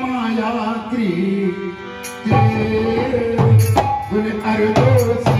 माया क्री गुण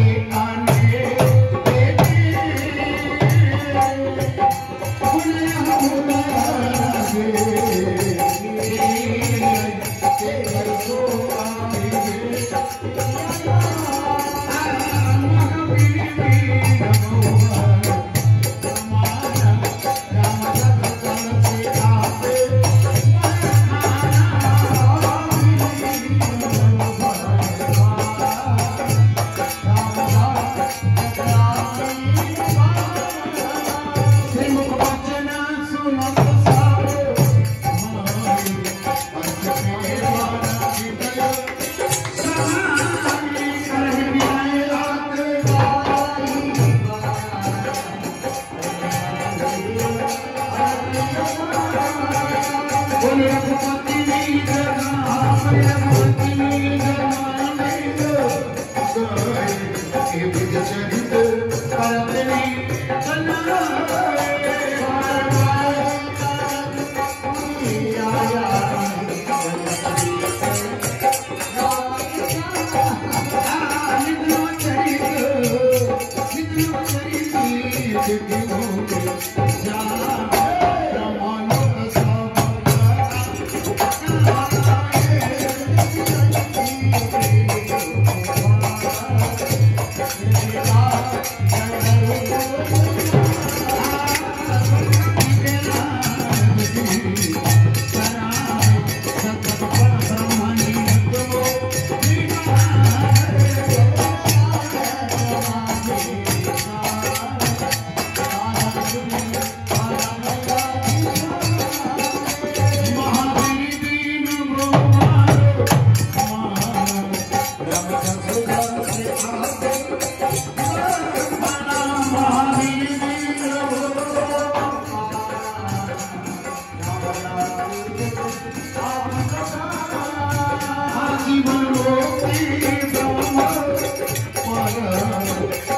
hombres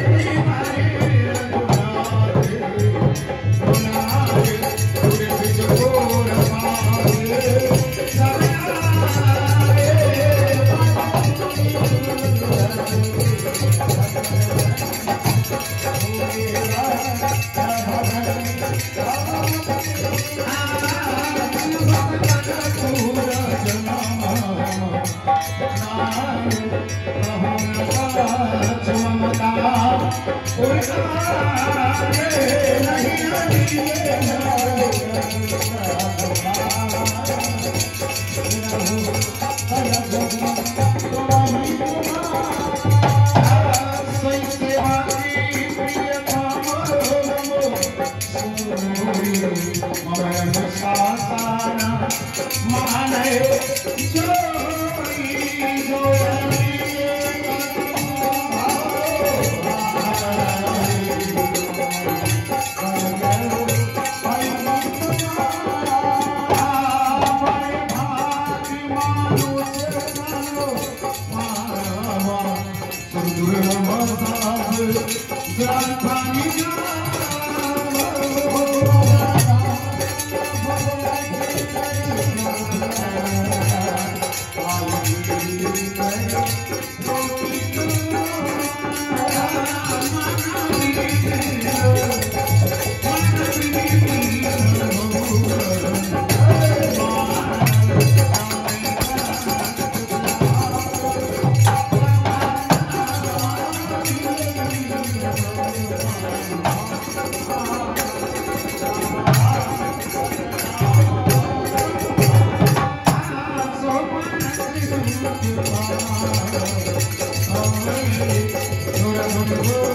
Hare Hare Rama संद्र 一杯。हो